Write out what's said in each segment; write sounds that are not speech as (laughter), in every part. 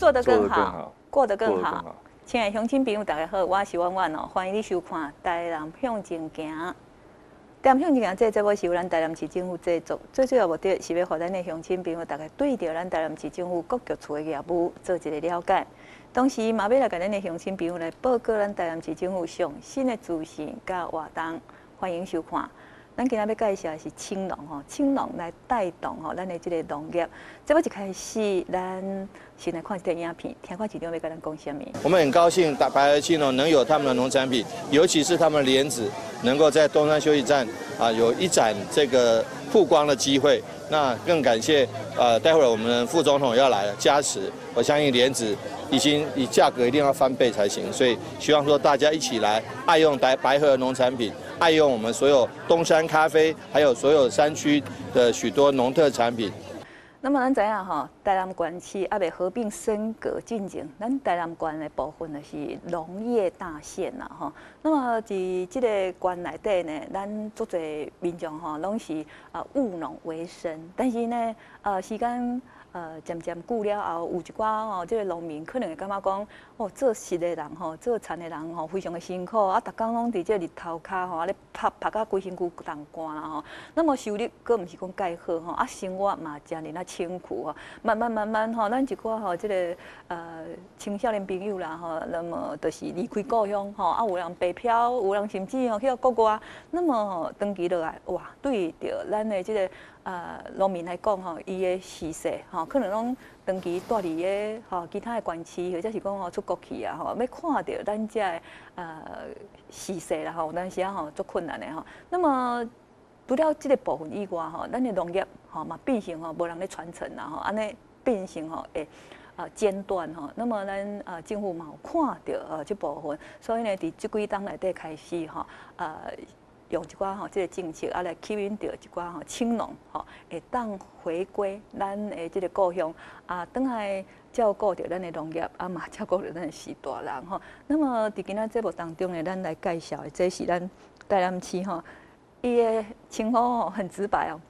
做得更好好，过得更好。亲爱的乡亲朋友，大家好，我是婉婉哦，欢迎你收看《台南向前行》。台南向前行这个节目是由咱台南市政府制作，最主要目的是要互咱的乡亲朋友大家对着咱台南市政府各局处的业务做一个了解，同时嘛要来给咱的乡亲朋友来报告咱台南市政府上新的资讯甲活动，欢迎收看。咱今仔要介绍的是青农吼，青农来带动吼咱的这个农业。这么一开始，咱先来看一段影片，听看市长要跟咱讲什么。我们很高兴大白河青农能有他们的农产品，尤其是他们的莲子，能够在东山休息站啊有一盏这个曝光的机会。那更感谢呃，待会儿我们副总统要来了加持，我相信莲子已经以价格一定要翻倍才行，所以希望说大家一起来爱用白白河农产品，爱用我们所有东山咖啡，还有所有山区的许多农特产品。那么咱知影吼，台南县市还未合并升格进前，咱台南县的部分呢是农业大县呐吼。那么伫即个县内底呢，咱足侪民众吼拢是啊务农为生，但是呢，呃时间呃渐渐久了后，有一寡吼即个农民可能会感觉讲，哦做实的人吼，做田的人吼，非常的辛苦啊，逐工拢伫即个日头骹吼，咧拍拍到规身躯冻干啦吼。那么收入佫毋是讲介好吼，啊生活嘛真哩那清苦吼，慢慢慢慢吼，咱一寡吼即个呃青少年朋友啦吼，那么就是离开故乡吼，啊有人白漂，有人甚至吼去到国外，那么吼长期落来，哇，对着咱的即、个呃农民来讲吼，伊的时势吼，可能拢长期住伫个吼其他的县市，或者是讲吼出国去啊吼，要看到咱遮的呃时势啦吼，有当时啊吼足困难的吼，那么。除了即个部分以外吼，咱的农业吼嘛变成吼无人咧传承啦吼，安尼变成吼会啊间断吼。那么咱啊政府嘛有看到呃即部分，所以呢伫即几档内底开始吼呃用一寡吼即个政策啊来吸引到一寡吼青农吼会当回归咱的即个故乡啊，当来照顾着咱的农业啊嘛照顾着咱的时大人吼。那么伫今仔节目当中呢，咱来介绍的这是咱台南市吼。伊的称呼吼很直白哦，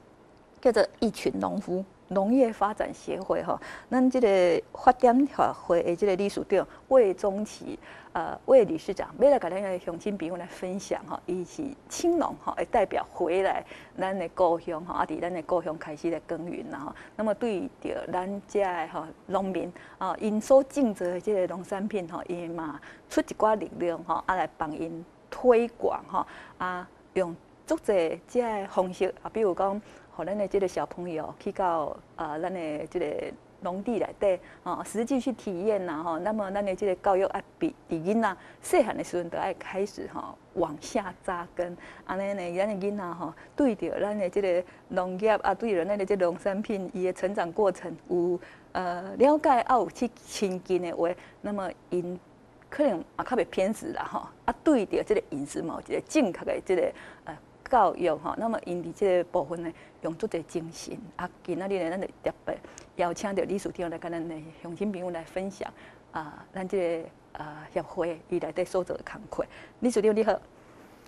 叫做一群农夫农业发展协会吼。咱即个发展协会的即个理事长魏宗奇，呃，魏理事长，要来甲咱的乡亲朋友来分享吼，伊是青农吼，会代表回来咱的故乡吼，啊，伫咱的故乡开始来耕耘啦吼。那么对着咱遮的吼农民啊，因所种植的即个农产品吼，伊嘛出一寡力量吼，啊来帮因推广吼，啊用。足侪遮的方式啊，比如讲，互咱的即个小朋友去到啊，咱的即个农地内底啊，实际去体验呐吼。那么咱的即个教育啊，比伫囡仔细汉的时阵，都爱开始吼往下扎根。安尼呢，咱的囡仔吼，对着咱的即个农业啊，对着咱的即农产品，伊的成长过程有呃了解，啊有去亲近的话，那么因可能也较袂偏执啦吼。啊，对着即个饮食嘛，有一个正确的即个呃。教育吼，那么因伫即个部分呢，用足侪精神啊。今仔日呢，咱就特别邀请到理事长来跟咱的乡亲朋友来分享啊，咱即个啊协会伊内底所做的工作。李书长你好，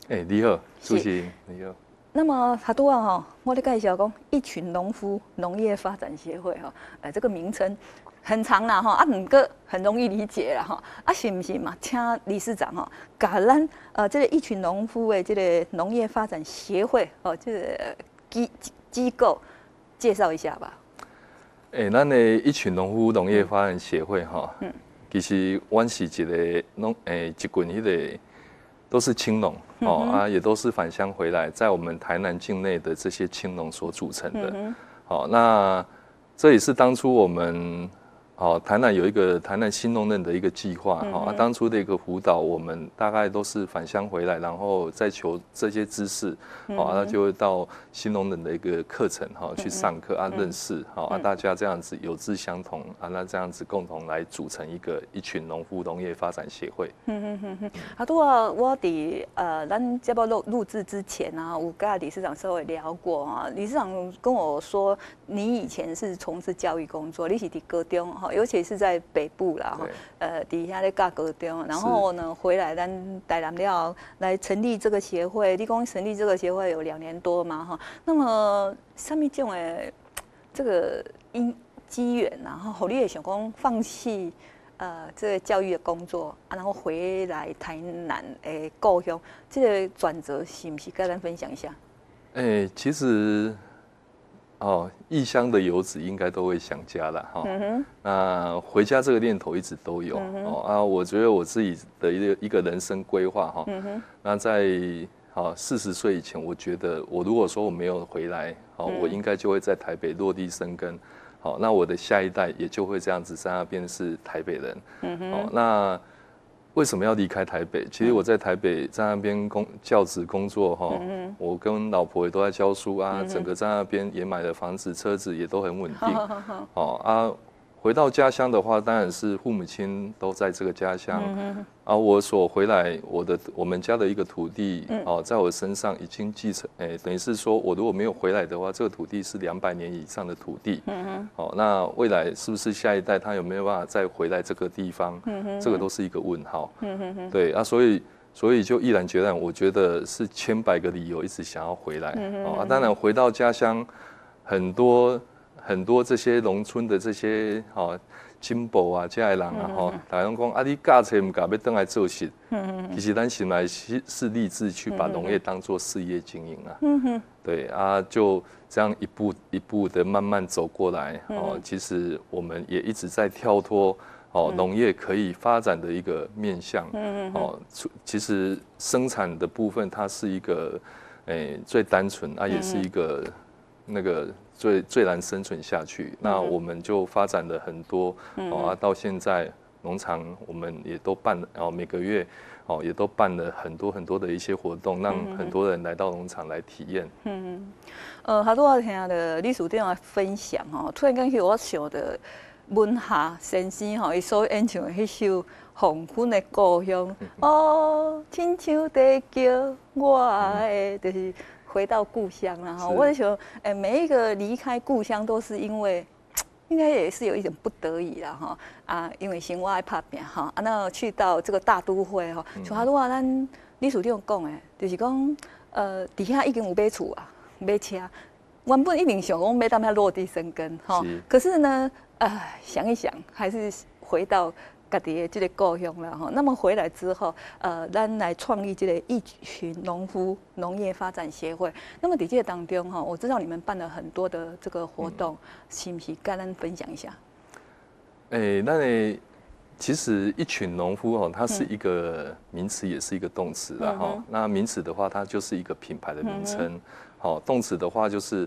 哎，你好，主席人你好。那么他拄啊哈，我咧介绍讲一群农夫农业发展协会吼，呃，这个名称很长啦哈，啊，毋过很容易理解啦哈，啊，是毋是嘛？请理事长哈，甲咱呃，这个一群农夫的这个农业发展协会哦，这个机机构介绍一下吧。诶，咱的一群农夫农业发展协会哈，嗯，其实阮是一个农诶，一群迄个都是青农哦啊，也都是返乡回来，在我们台南境内的这些青农所组成的。好，那这也是当初我们。好，台南有一个台南新农人的一个计划，好，啊，当初的一个辅导，我们大概都是返乡回来，然后再求这些知识，好，那就会到新农人的一个课程，哈，去上课啊，认识，好，啊，大家这样子有志相同，啊，那这样子共同来组成一个一群农夫农业发展协会。嗯嗯嗯嗯，啊，多啊，我伫呃，咱这部录录制之前啊，我跟理事长稍微聊过啊，理事长跟我说，你以前是从事教育工作，你是伫高中。尤其是在北部啦哈，呃，底下的教高中，然后呢，回来咱台南了，来成立这个协会。立功成立这个协会有两年多嘛，哈。那么上面种的这个因机缘，然后后你也想讲放弃呃这个教育的工作，啊，然后回来台南诶故乡，这个转折是不是跟咱分享一下？哎，其实哦，异乡的游子应该都会想家了哈。那回家这个念头一直都有哦啊，我觉得我自己的一个一个人生规划哈。那在好四十岁以前，我觉得我如果说我没有回来，好，我应该就会在台北落地生根。好，那我的下一代也就会这样子在那边是台北人。嗯那为什么要离开台北？其实我在台北在那边工教职工作哈，我跟老婆也都在教书啊，整个在那边也买了房子、车子也都很稳定。(laughs) 哦啊。回到家乡的话，当然是父母亲都在这个家乡，啊我所回来，我的我们家的一个土地哦，在我身上已经继承，哎，等于是说我如果没有回来的话，这个土地是两百年以上的土地，哦，那未来是不是下一代他有没有办法再回来这个地方？这个都是一个问号。对啊，所以所以就毅然决然，我觉得是千百个理由一直想要回来。哦，当然回到家乡，很多。很多这些农村的这些哈金宝啊、家爱人啊哈，大家讲啊，你驾车唔敢要登来做事，嗯其实咱心来是是立志去把农业当做事业经营啊。嗯对啊，就这样一步一步的慢慢走过来哦。其实我们也一直在跳脱哦，农业可以发展的一个面向。嗯哦，其实生产的部分它是一个诶最单纯啊，也是一个那个。最最难生存下去，那我们就发展了很多哦啊，到现在农场我们也都办，然后每个月哦也都办了很多很多的一些活动，让很多人来到农场来体验。嗯嗯，呃，好多我听的历史电话分享哦，突然间我想的文夏先生吼，伊所演唱的迄首《黄昏的故乡》，哦，亲像在叫我的，就是。回到故乡了哈，我想，哎，每一个离开故乡都是因为，(tsk) 应该也是有一点不得已了哈啊，因为生活爱拍拼哈啊，那去到这个大都会哈，像他话咱李处长讲诶，就是讲呃，底下已经有买厝啊，买车，原本一定想讲买到遐落地生根哈，可是呢，呃，想一想，还是回到。家己的这个故乡了哈，那么回来之后，呃，咱来创立这个一群农夫农业发展协会。那么在这当中哈，我知道你们办了很多的这个活动，是不是跟咱分享一下？哎，那其实一群农夫哦，它是一个名词，也是一个动词的哈。那名词的话，它就是一个品牌的名称；好，动词的话就是。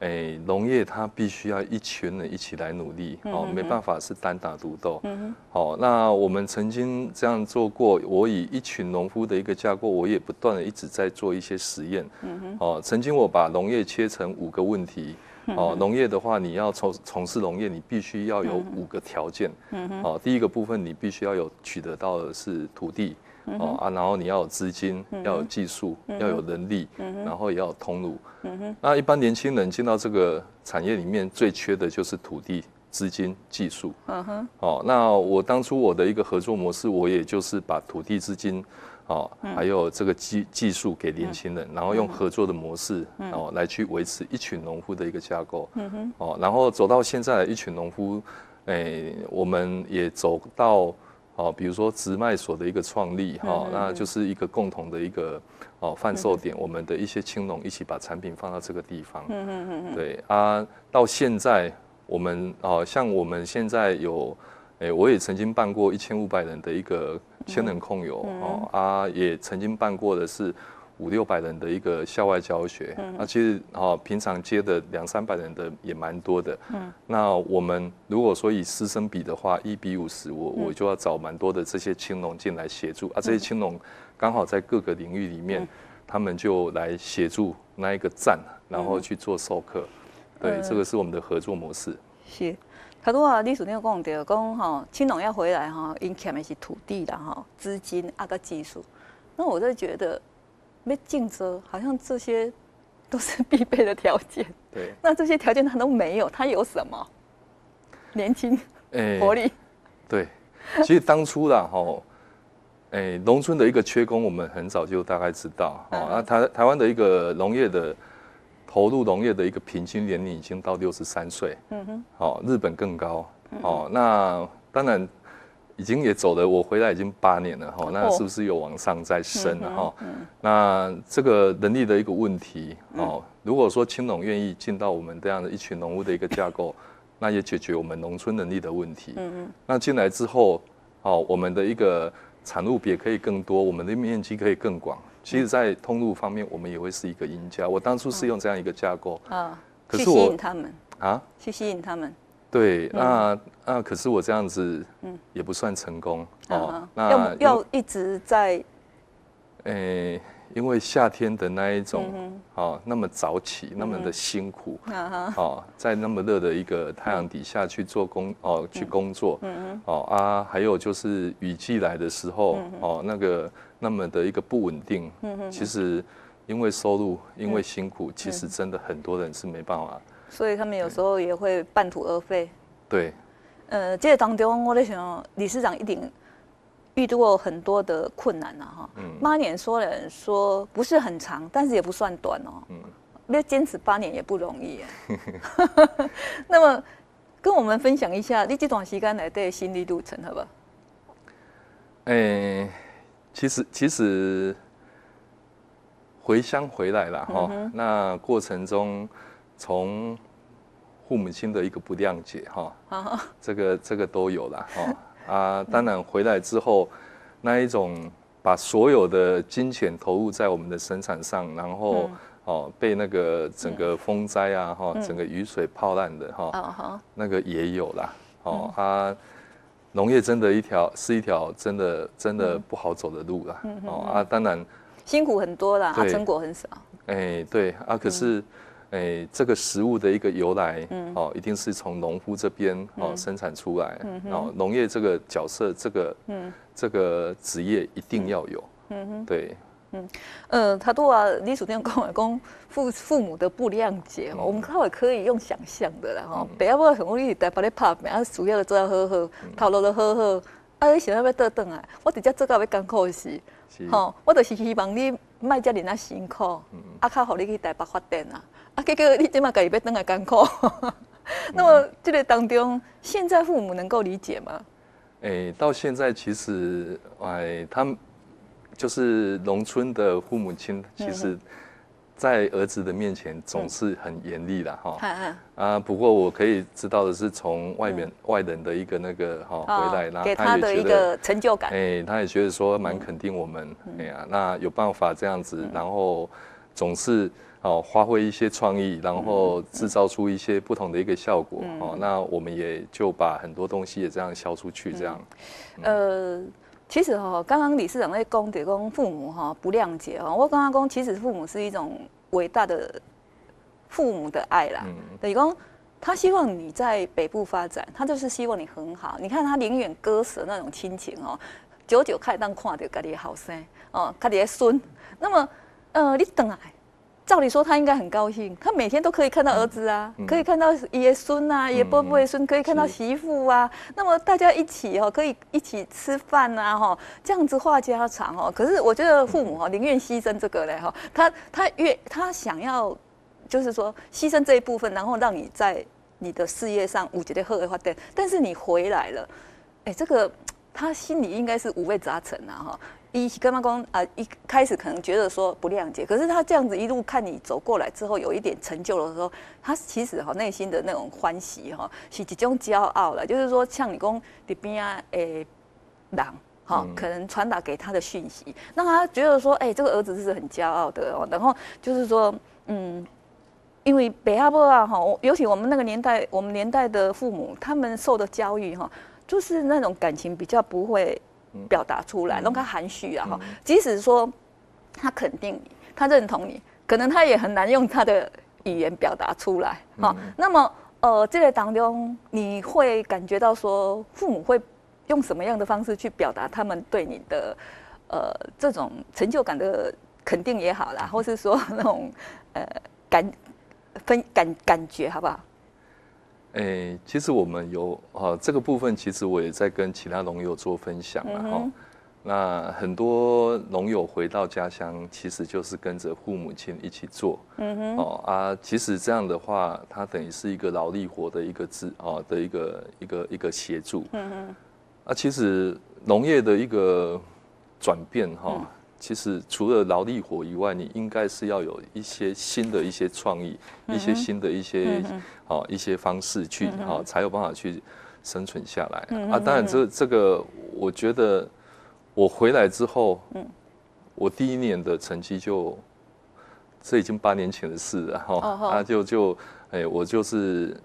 哎，农业它必须要一群人一起来努力，哦，没办法是单打独斗。好，那我们曾经这样做过，我以一群农夫的一个架构，我也不断的一直在做一些实验。哦，曾经我把农业切成五个问题。哦，农业的话，你要从从事农业，你必须要有五个条件。哦，第一个部分你必须要有取得到的是土地。哦啊，然后你要有资金，要有技术，要有能力，然后也要有通路。那一般年轻人进到这个产业里面，最缺的就是土地、资金、技术。嗯哼。哦，那我当初我的一个合作模式，我也就是把土地、资金，哦，还有这个技技术给年轻人，然后用合作的模式，哦，来去维持一群农夫的一个架构。嗯哼。哦，然后走到现在一群农夫，哎，我们也走到。哦，比如说直卖所的一个创立，哈，那就是一个共同的一个哦贩售点，我们的一些青农一起把产品放到这个地方，嗯嗯嗯对啊，到现在我们哦，像我们现在有，哎，我也曾经办过一千五百人的一个千人控油，哦啊，也曾经办过的是。五六百人的一个校外教学，那其实哦，平常接的两三百人的也蛮多的。嗯，那我们如果说以师生比的话，一比五十，我我就要找蛮多的这些青农进来协助啊。这些青农刚好在各个领域里面，他们就来协助那一个站，然后去做授课。对，这个是我们的合作模式。是，他多啊，历史有讲到，讲哈，青农要回来哈，因欠的是土地的哈，资金啊个技术。那我就觉得。没竞争，好像这些都是必备的条件。对，那这些条件他都没有，他有什么？年轻，活力。对，其实当初啦，吼，哎，农村的一个缺工，我们很早就大概知道。哦，那台台湾的一个农业的投入农业的一个平均年龄已经到六十三岁。嗯哼。哦，日本更高。哦，那当然已经也走了，我回来已经八年了哈。那是不是有往上再升了哈？那这个能力的一个问题哦，如果说青农愿意进到我们这样的一群农务的一个架构，那也解决我们农村能力的问题。嗯嗯。那进来之后，哦，我们的一个产物也可以更多，我们的面积可以更广。其实，在通路方面，我们也会是一个赢家。我当初是用这样一个架构啊，去吸引他们啊，去吸引他们。对，那那可是我这样子，嗯，也不算成功哦。那要要一直在，诶。因为夏天的那一种，哦，那么早起，那么的辛苦，哦，在那么热的一个太阳底下去做工，哦，去工作，哦啊，还有就是雨季来的时候，哦，那个那么的一个不稳定，其实因为收入，因为辛苦，其实真的很多人是没办法，所以他们有时候也会半途而废。对，呃，这当中我在想，理事长一定。遇到过很多的困难呐，哈，嗯。八年说人说不是很长，但是也不算短哦，嗯，要坚持八年也不容易，(laughs) (laughs) 那么跟我们分享一下你这段时间来的心理路程，好不？哎，其实其实回乡回来了哈，那过程中从父母亲的一个不谅解哈，这个这个都有了哈。啊，当然回来之后，那一种把所有的金钱投入在我们的生产上，然后哦被那个整个风灾啊，哈，整个雨水泡烂的哈，那个也有啦。哦，啊，农业真的一条是一条真的真的不好走的路啦。哦啊，当然辛苦很多啦，啊，成果很少。哎，对啊，可是。哎，这个食物的一个由来，哦，一定是从农夫这边哦生产出来，哦，农业这个角色，这个这个职业一定要有，对，嗯，呃，他都话李楚天跟我讲父父母的不谅解，我们稍微可以用想象的啦，哈，不要很容易在把你拍扁，啊，主要的做要好好，头路都好好，啊，你想要要倒转来，我直接做到要艰苦死，吼，我就是希望你卖遮尔那辛苦，啊，较好你去台北发展啊。啊，结果你今嘛家己要等来艰苦，(laughs) 那么这个当中，现在父母能够理解吗？诶，到现在其实，哎，他们就是农村的父母亲，其实，在儿子的面前总是很严厉的哈。啊，不过我可以知道的是，从外面外人的一个那个哈回来，然后他也觉得成就感，哎，他也觉得说蛮肯定我们，哎呀，那有办法这样子，然后总是。哦，发挥一些创意，然后制造出一些不同的一个效果。哦，那我们也就把很多东西也这样销出去，这样。呃，其实哈，刚刚理事长在讲的讲父母哈不谅解哈，我刚刚讲其实父母是一种伟大的父母的爱啦。等于讲他希望你在北部发展，他就是希望你很好。你看他宁愿割舍那种亲情哦，久久看当看到家己的后生哦，家己的孙。那么呃，你等来。照理说他应该很高兴，他每天都可以看到儿子啊，可以看到爷孙啊，爷伯伯爷孙，可以看到媳妇啊。那么大家一起哦，可以一起吃饭啊，哈，这样子话家常哦。可是我觉得父母哈宁愿牺牲这个嘞哈，他他越他想要就是说牺牲这一部分，然后让你在你的事业上五级的赫的话对，但是你回来了，哎，这个他心里应该是五味杂陈啊哈。一跟妈公啊，一开始可能觉得说不谅解，可是他这样子一路看你走过来之后，有一点成就的时候，他其实哈内心的那种欢喜哈，是一种骄傲了。就是说，像你公这边啊，诶，人哈，可能传达给他的讯息，让他觉得说，哎，这个儿子是很骄傲的哦。然后就是说，嗯，因为北阿波啊哈，尤其我们那个年代，我们年代的父母，他们受的教育哈，就是那种感情比较不会。表达出来，让他含蓄啊哈。即使说他肯定你，他认同你，可能他也很难用他的语言表达出来哈。那么呃，这个当中你会感觉到说，父母会用什么样的方式去表达他们对你的呃这种成就感的肯定也好啦，或是说那种呃感分感感觉好不好？诶，其实我们有啊，这个部分其实我也在跟其他农友做分享了哈。那很多农友回到家乡，其实就是跟着父母亲一起做，嗯哼，哦啊，其实这样的话，它等于是一个劳力活的一个字哦的一个一个一个协助，嗯哼，啊，其实农业的一个转变哈，其实除了劳力活以外，你应该是要有一些新的一些创意，一些新的一些哦一些方式去哈，才有办法去生存下来啊。当然，这这个我觉得。我回来之后，嗯，我第一年的成绩就，这已经八年前的事了哈，啊就就，哎，我就是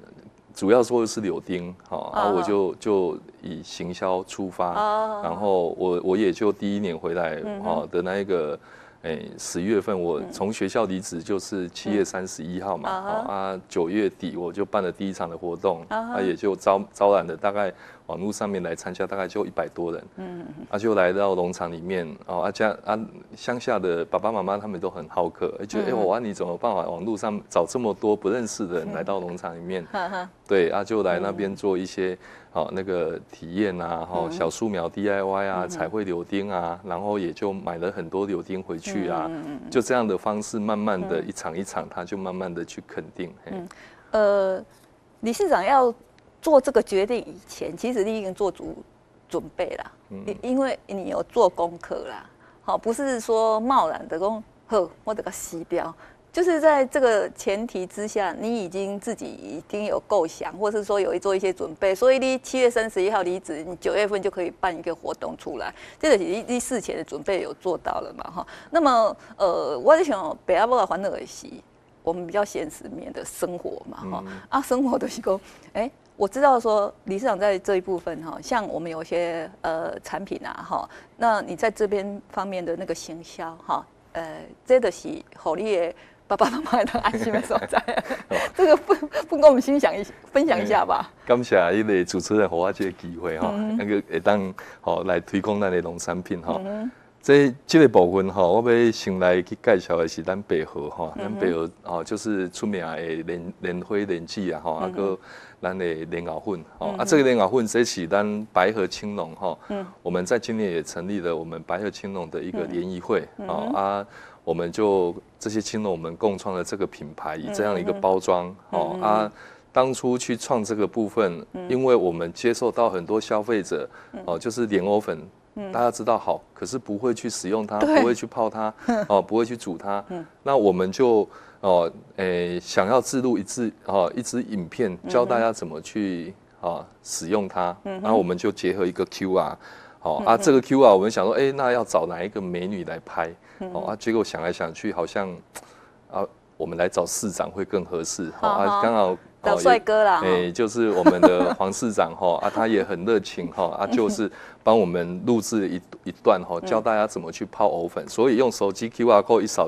主要说的是柳丁，好，然后我就就以行销出发，然后我我也就第一年回来，哈的那一个。哎，十月份我从学校离职，就是七月三十一号嘛，啊，九月底我就办了第一场的活动，啊，也就招招揽了大概网络上面来参加，大概就一百多人，嗯嗯，啊，就来到农场里面，哦，啊家啊乡下的爸爸妈妈他们都很好客，觉得哎我啊你怎么办法网络上找这么多不认识的人来到农场里面，对，啊就来那边做一些。好，那个体验啊，哈，小树苗 DIY 啊，彩绘柳丁啊，然后也就买了很多柳丁回去啊，就这样的方式，慢慢的一场一场，他就慢慢的去肯定。嗯，呃，理事长要做这个决定以前，其实你已经做足准备了，因因为你有做功课啦，好，不是说贸然的讲，呵，我这个西标。就是在这个前提之下，你已经自己已经有构想，或是说有做一些准备，所以你七月三十一号离职，你九月份就可以办一个活动出来，这个你你事前的准备有做到了嘛？哈，那么呃，我在想北阿波的欢乐儿戏，我们比较现实面的生活嘛，哈啊，生活的是讲，哎，我知道说理事长在这一部分哈，像我们有些呃产品啊，哈，那你在这边方面的那个行销哈，呃，这的是好利的。爸爸妈妈的安心的所在，(laughs) 这个不不跟我们分享一分享一下吧。(laughs) 感谢一个主持人给我这个机会哈，那个会当好来推广咱的农产品哈。这这个部分哈，我要先来去介绍的是咱北河哈，咱北河哦就是出名的莲莲花莲子啊哈，啊个咱的莲藕粉哦啊这个莲藕粉这是咱白河青农哈，我们在今年也成立了我们白河青农的一个联谊会哦啊。我们就这些青农，我们共创了这个品牌，以这样一个包装哦啊，当初去创这个部分，因为我们接受到很多消费者哦，就是莲藕粉，大家知道好，可是不会去使用它，不会去泡它，(laughs) 哦，不会去煮它，那我们就哦诶想要制录一支哦一支影片，教大家怎么去啊使用它，然后我们就结合一个 Q R。好啊，这个 Q 啊，我们想说，哎，那要找哪一个美女来拍？哦啊，结果想来想去，好像啊，我们来找市长会更合适。好啊，刚好找帅哥啦。哎，(laughs) 就是我们的黄市长哈啊，他也很热情哈啊，就是帮我们录制一一段哈，教大家怎么去泡藕粉。所以用手机 Q R code 一扫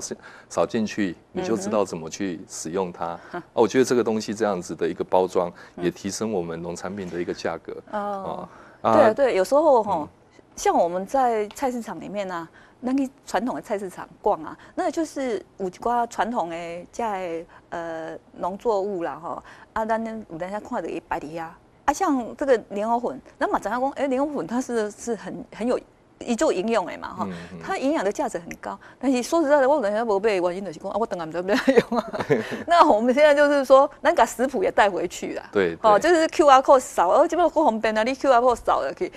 扫进去，你就知道怎么去使用它。啊，我觉得这个东西这样子的一个包装，也提升我们农产品的一个价格。哦，对对，有时候哈。像我们在菜市场里面呢，那个传统的菜市场逛啊，那就是五瓜传统的在呃农作物啦哈，啊，咱有等下看到一白底虾，啊，像这个莲藕粉，那马怎样讲？哎，莲藕粉它是是很很有一做营养的嘛哈，它营养的价值很高。但是说实在的，我等下不被原因就是讲啊，我等下不知要用啊。(laughs) 那我们现在就是说，能把食谱也带回去啦。对，哦，就是 Q R code 扫，哦，基本上过红边啊，你 Q R code 扫了可以。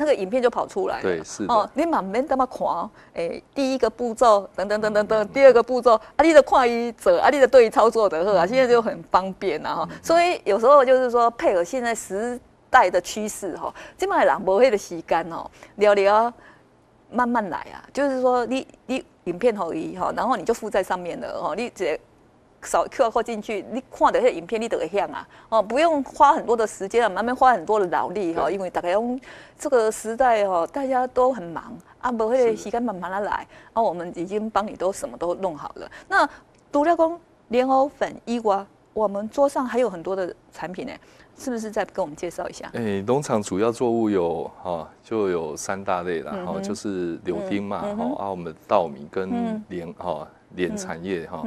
那个影片就跑出来了。对，是哦，你慢慢那么看，哎，第一个步骤，等等等等等，第二个步骤，啊，你的快一者，啊，你的对操作的，呵，现在就很方便了哈。所以有时候就是说，配合现在时代的趋势哈，这么人不会的时间哦，聊聊慢慢来啊。就是说，你你影片好一哈，然后你就附在上面了哦，你直扫 R code 进去，你看的些影片你都会像啊，哦，不用花很多的时间啊，慢慢花很多的劳力哈，因为大家用这个时代哦，大家都很忙啊，不会时间慢慢的来，啊，我们已经帮你都什么都弄好了。那独料工莲藕粉伊瓜，我们桌上还有很多的产品呢，是不是再跟我们介绍一下？哎，农场主要作物有哈，就有三大类啦，哈，就是柳丁嘛，哈，啊，我们稻米跟莲哈莲产业哈。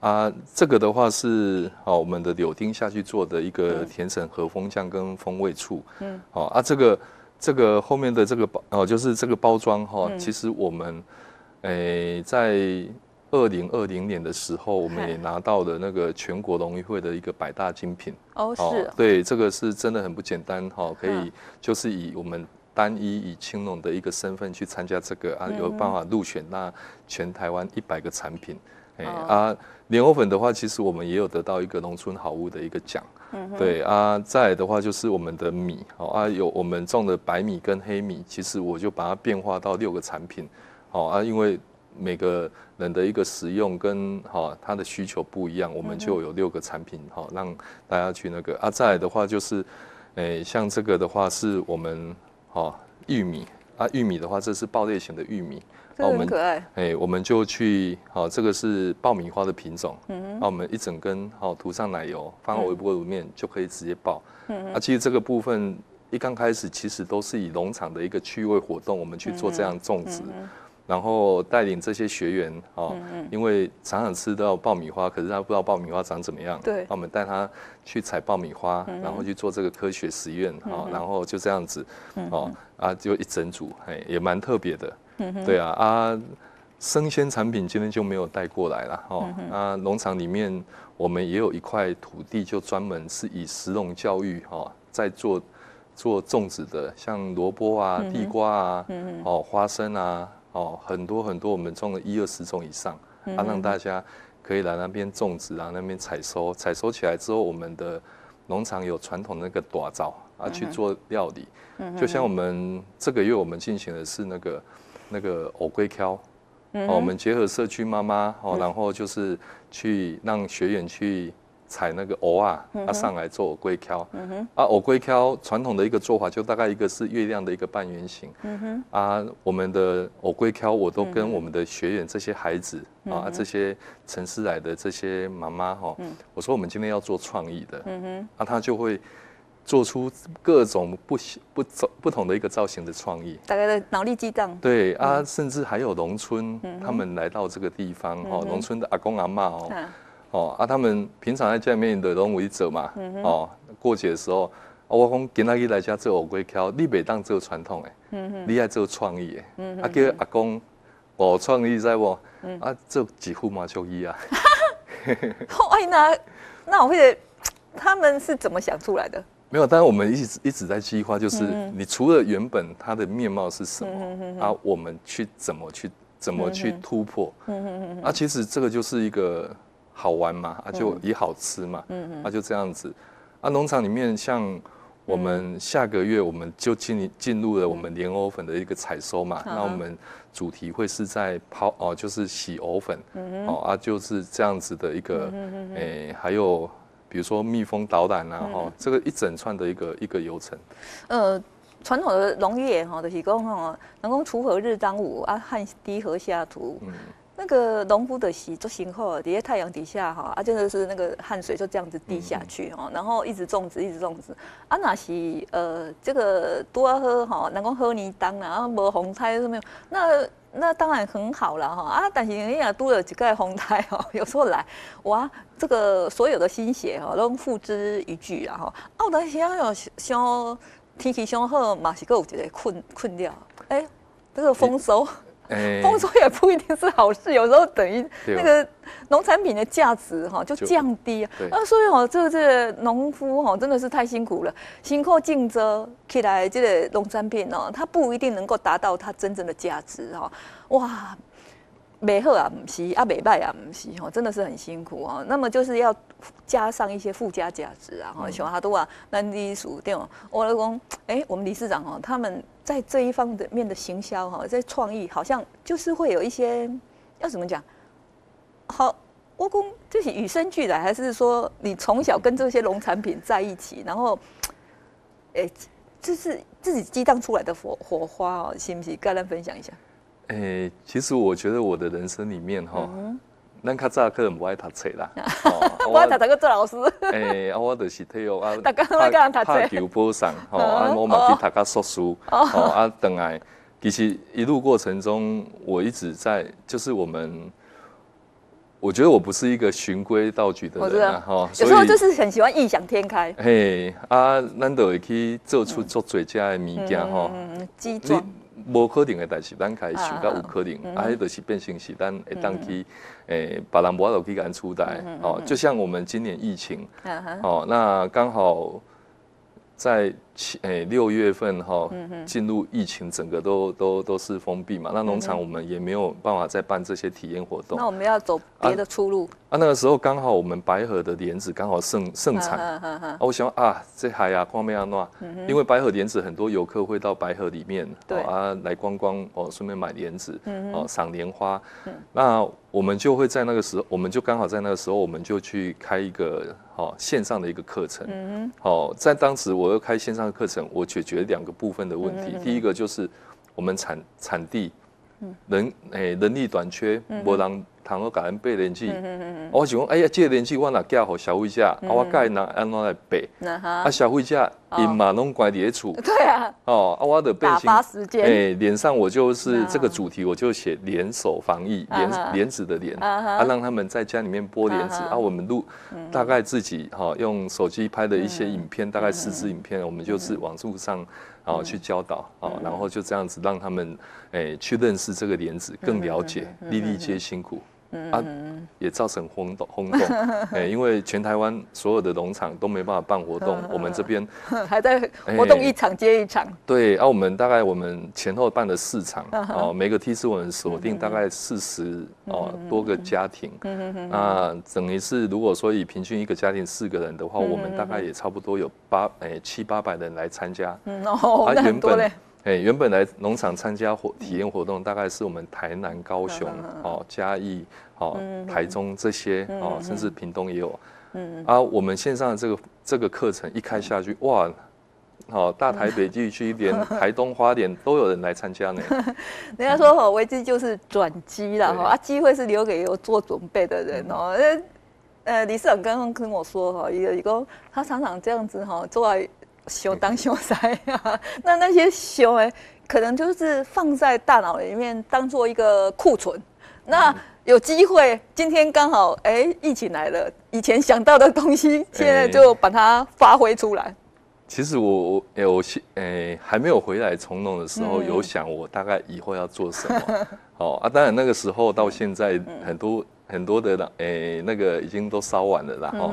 啊，这个的话是哦，我们的柳丁下去做的一个甜橙和风酱跟风味醋，嗯，好啊，这个这个后面的这个包哦，就是这个包装哈，其实我们诶在二零二零年的时候，我们也拿到了那个全国农渔会的一个百大精品哦，是，对，这个是真的很不简单哈，可以就是以我们单一以青农的一个身份去参加这个啊，有办法入选那全台湾一百个产品，哎啊，莲藕粉的话，其实我们也有得到一个农村好物的一个奖。对啊，再来的话就是我们的米，哦啊有我们种的白米跟黑米，其实我就把它变化到六个产品，哦啊，因为每个人的一个使用跟哈他的需求不一样，我们就有六个产品，哈让大家去那个啊，再来的话就是，诶像这个的话是我们哈玉米啊玉米的话这是爆裂型的玉米。很可爱，哎，我们就去，好，这个是爆米花的品种，嗯那我们一整根，好，涂上奶油，放到微波炉面就可以直接爆，嗯啊，其实这个部分一刚开始其实都是以农场的一个趣味活动，我们去做这样种植，然后带领这些学员，哦，因为常常吃到爆米花，可是他不知道爆米花长怎么样，对，那我们带他去采爆米花，然后去做这个科学实验，哦，然后就这样子，哦，啊，就一整组，哎，也蛮特别的。对啊，啊，生鲜产品今天就没有带过来了哦。啊，农场里面我们也有一块土地，就专门是以食农教育哈，在做做种植的，像萝卜啊、地瓜啊、哦花生啊、哦很多很多，我们种了一二十种以上，啊，让大家可以来那边种植啊，那边采收，采收起来之后，我们的农场有传统那个短灶啊去做料理，就像我们这个月我们进行的是那个。那个藕龟挑，哦，我们结合社区妈妈哦，然后就是去让学员去采那个藕啊，啊上来做藕龟挑，啊，藕龟挑传统的一个做法就大概一个是月亮的一个半圆形，啊，我们的藕龟挑我都跟我们的学员这些孩子啊，这些城市来的这些妈妈哈，我说我们今天要做创意的，啊，他就会。做出各种不不走不同的一个造型的创意，大概的脑力激荡。对啊，甚至还有农村，他们来到这个地方哦，农村的阿公阿妈哦，哦啊，他们平常在家里面的农为者嘛，哦，过节的时候，我讲今仔日来家做乌龟壳，你袂当做传统诶，你爱做创意诶，啊叫阿公我创意在不？啊做几副麻将衣啊？(laughs) 哎那那我会，他们是怎么想出来的？没有，但是我们一直一直在计划，就是你除了原本它的面貌是什么，啊，我们去怎么去怎么去突破，啊，其实这个就是一个好玩嘛，啊，就也好吃嘛，啊，就这样子，啊，农场里面像我们下个月我们就进进入了我们莲藕粉的一个采收嘛，那我们主题会是在抛哦，就是洗藕粉，哦啊，就是这样子的一个，诶，还有。比如说蜜蜂导览啊，哈，这个一整串的一个一个流程。呃，传统的农业哈，就是讲哈，人工锄禾日当午啊，汗滴禾下土。嗯。那个农夫的洗做辛苦，底下太阳底下哈，啊，真的是那个汗水就这样子滴下去哈，然后一直种植，一直种植。啊，那是呃，这个多喝哈，人工喝泥当然后无红菜是没有，那那当然很好了哈。啊，但是人家多了几个红台哦，有时候来哇。这个所有的心血哈，都付之一炬啊哈。澳大利亚有像天气上好，嘛是够有一个困困掉。哎，这个丰收，丰收也不一定是好事，有时候等于那个农产品的价值哈就降低啊。啊，所以哦，这个这个农夫哈真的是太辛苦了，辛苦竞争起来这个农产品哦，它不一定能够达到它真正的价值哈。哇！没好啊，不是啊，没败啊，不是哈，真的是很辛苦哦。那么就是要加上一些附加价值啊，哈，像他都啊，那理属对哦。我老公，哎，我们理事长哦，他们在这一方面的行销哈，在创意好像就是会有一些要怎么讲？好，我公就是与生俱来，还是说你从小跟这些农产品在一起，然后，哎，就是自己激荡出来的火火花哦，行不行？跟大家分享一下。诶，其实我觉得我的人生里面哈，咱较早可能不爱读册啦 (laughs) (laughs) 不爱读册个做老师。(laughs) 诶，啊，我就是体育啊，拍球波上，吼，啊，我嘛去读个硕士，哦，啊，等来，其实一路过程中，我一直在，就是我们，我觉得我不是一个循规蹈矩的人啊，哈，有时候就是很喜欢异想天开。嘿，啊，咱都会去做出做最佳的物件哈。嗯，机装。无可能的代志，咱开始想到有可能，啊，迄就是变成是咱会当去诶，别人无法度去敢出代哦。就像我们今年疫情，哦，那刚好。在七诶六月份哈，进入疫情，整个都都都是封闭嘛。那农场我们也没有办法再办这些体验活动。那我们要走别的出路。啊，那个时候刚好我们白河的莲子刚好盛盛产。啊，我想啊，这海呀，光没安诺，因为白河莲子很多游客会到白河里面啊来观光哦，顺便买莲子哦，赏莲花。那我们就会在那个时候，我们就刚好在那个时候，我们就去开一个。哦，线上的一个课程，嗯哦，在当时我要开线上的课程，我解决两个部分的问题。第一个就是我们产产地，人诶人力短缺，无人。倘若甲人备连器，我想讲，哎呀，这个连器我若寄互消费者，啊，我该拿安怎来备？啊，消费者因嘛拢关伫咧厝。对啊。哦，啊，我的打发时间。哎，脸上我就是这个主题，我就写联手防疫，莲莲子的莲，啊，让他们在家里面剥莲子，啊，我们录大概自己哈用手机拍的一些影片，大概十支影片，我们就是网络上啊去教导啊，然后就这样子让他们哎去认识这个莲子，更了解粒粒皆辛苦。啊，也造成轰动轰动，(laughs) 哎，因为全台湾所有的农场都没办法办活动，我们这边 (laughs) 还在活动一场接一场。对，啊，我们大概我们前后办了四场，哦，每个梯次我们锁定大概四十哦多个家庭，那等于是如果说以平均一个家庭四个人的话，我们大概也差不多有八哎七八百人来参加，嗯哦，那很多嘞。哎，原本来农场参加活体验活动，大概是我们台南、高雄、哦嘉义、哦台中这些哦，甚至屏东也有。嗯啊，我们线上的这个这个课程一开下去，哇，好大台北地区连台东花莲都有人来参加呢。(laughs) 人家说哈，危机就是转机了哈，(laughs) 啊，机会是留给有做准备的人哦。呃呃，李市长刚刚跟我说哈，一个一个他常常这样子哈，坐在。修当修塞啊，(laughs) 那那些修哎，可能就是放在大脑里面当做一个库存。那有机会，今天刚好哎，疫情来了，以前想到的东西，现在就把它发挥出来。其实我我有诶，还没有回来从农的时候，有想我大概以后要做什么。(laughs) 哦啊，当然那个时候到现在，很多很多的哎，那个已经都烧完了，然后。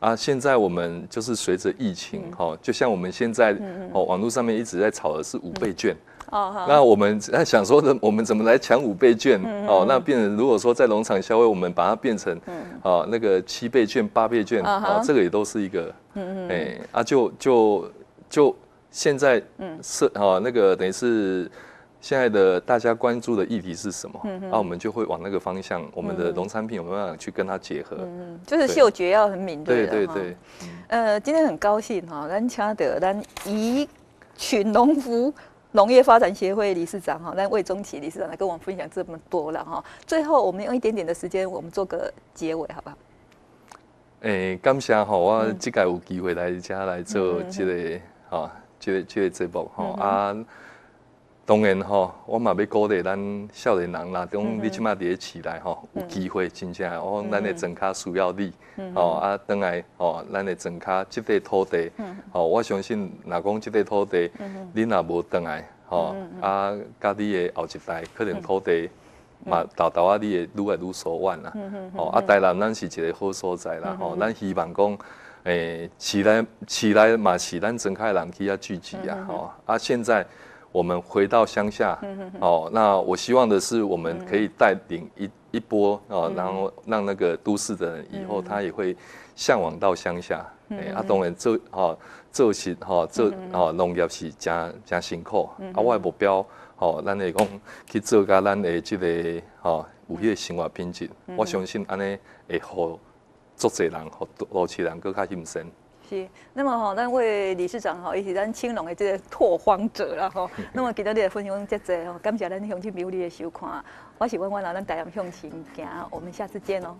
啊，现在我们就是随着疫情哈，就像我们现在哦，网络上面一直在炒的是五倍券。哦。那我们在想说的，我们怎么来抢五倍券？哦？那变成如果说在农场消费，我们把它变成哦那个七倍券、八倍券哦，这个也都是一个哎啊，就就就现在是哦那个等于是。现在的大家关注的议题是什么？那我们就会往那个方向，我们的农产品有没有办法去跟它结合？嗯，就是嗅觉要很敏锐。对对对。呃，今天很高兴哈，咱请到咱宜群农夫农业发展协会理事长哈，咱魏忠奇理事长来跟我们分享这么多了哈。最后，我们用一点点的时间，我们做个结尾，好不好？诶，感谢哈，我这个有机会来家来做这个哈，这个这个节目哈啊。当然吼，我嘛要鼓励咱少年人啦，讲你即马伫咧市内吼，有机会真正哦，咱的庄卡需要你，哦啊，等来哦，咱的庄卡即块土地，哦，我相信若讲即块土地，你若无等来，吼啊，家己的后一代可能土地嘛，豆豆啊，你会愈来愈疏远啦，哦啊，台南咱是一个好所在啦，吼，咱希望讲，诶，起来起来嘛是咱庄卡人去遐聚集啊，吼啊，现在。我们回到乡下，哦，那我希望的是，我们可以带领一一波哦，然后让那个都市的人以后他也会向往到乡下。哎，啊，当然做哦，做是哈做哦农业是真真辛苦，啊，我的目标哦，咱会讲去做甲咱的这个哦有迄个生活品质，我相信安尼会好足济人和老市人更加欣赏。是，那么吼，咱位理事长吼，伊是咱青龙的这个拓荒者啦吼。(laughs) 那么今日你的分享这济吼，感谢咱乡亲朋友的收看，我是万万让咱大家向前行，我们下次见哦。